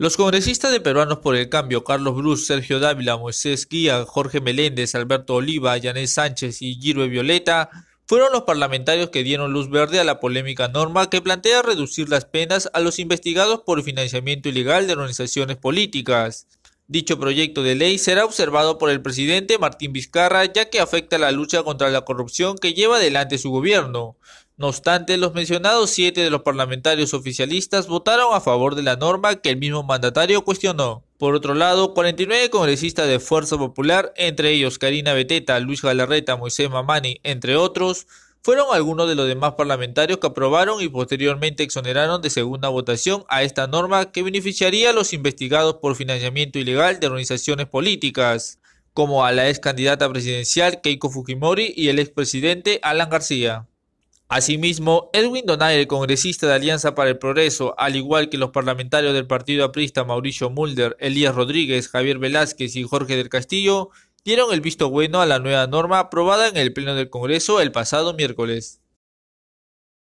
Los congresistas de Peruanos por el Cambio, Carlos Bruce, Sergio Dávila, Moisés Guía, Jorge Meléndez, Alberto Oliva, Yanés Sánchez y Girve Violeta, fueron los parlamentarios que dieron luz verde a la polémica norma que plantea reducir las penas a los investigados por financiamiento ilegal de organizaciones políticas. Dicho proyecto de ley será observado por el presidente Martín Vizcarra ya que afecta la lucha contra la corrupción que lleva adelante su gobierno. No obstante, los mencionados siete de los parlamentarios oficialistas votaron a favor de la norma que el mismo mandatario cuestionó. Por otro lado, 49 congresistas de Fuerza Popular, entre ellos Karina Beteta, Luis Galarreta, Moisés Mamani, entre otros, fueron algunos de los demás parlamentarios que aprobaron y posteriormente exoneraron de segunda votación a esta norma que beneficiaría a los investigados por financiamiento ilegal de organizaciones políticas, como a la ex candidata presidencial Keiko Fujimori y el expresidente Alan García. Asimismo, Edwin Donaire, congresista de Alianza para el Progreso, al igual que los parlamentarios del Partido Aprista Mauricio Mulder, Elías Rodríguez, Javier Velázquez y Jorge del Castillo, dieron el visto bueno a la nueva norma aprobada en el Pleno del Congreso el pasado miércoles.